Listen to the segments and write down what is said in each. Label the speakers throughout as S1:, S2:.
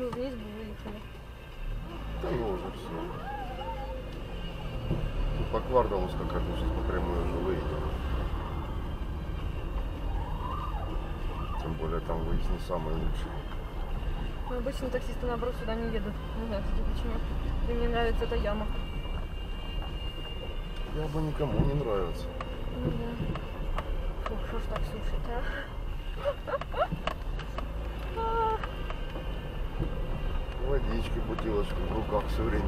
S1: Мы вниз бы выехали.
S2: Да ну уже все. По кварталу скакать, мы сейчас по прямой уже выедем. Тем более там выезд не самый лучший.
S1: Но обычно таксисты наоборот сюда не едут. Не знаю, кстати, почему. И мне нравится эта яма.
S2: Я бы никому не нравится.
S1: Ну да. Фу, что ж так сушит? А,
S2: Водички, бутылочку в руках все время.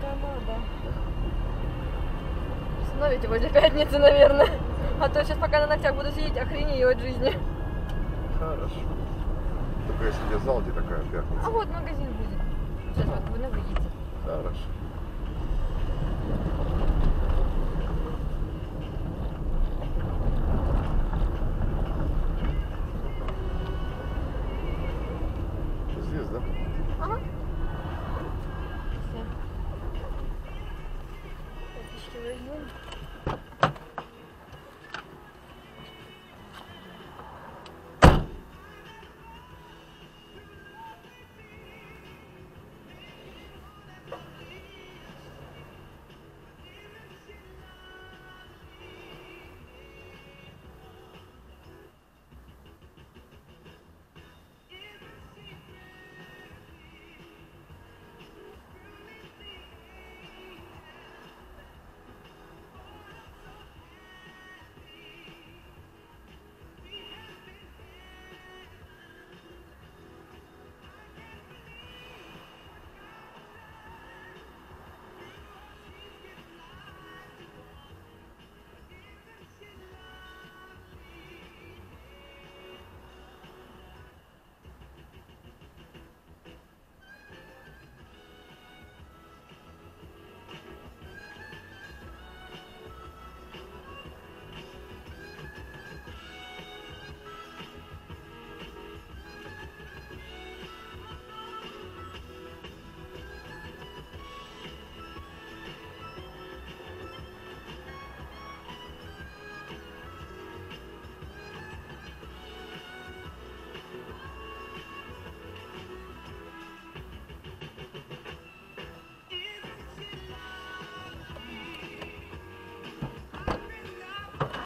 S1: Да надо. Остановите возле пятницы, наверное. А то сейчас пока на ногтях буду сидеть, охренею от жизни.
S2: Хорошо. Только если где зал, где такая
S1: А
S2: пятница.
S1: вот магазин будет. Сейчас вот вы выйдете.
S2: Хорошо.